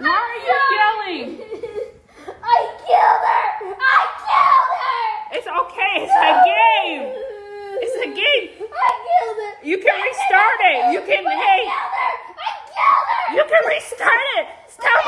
Why are you yelling? I killed her! I killed her! It's okay. It's a game. It's a game. I killed her! You can restart it. You can. hey. I killed her! I killed her! you can restart it. Stop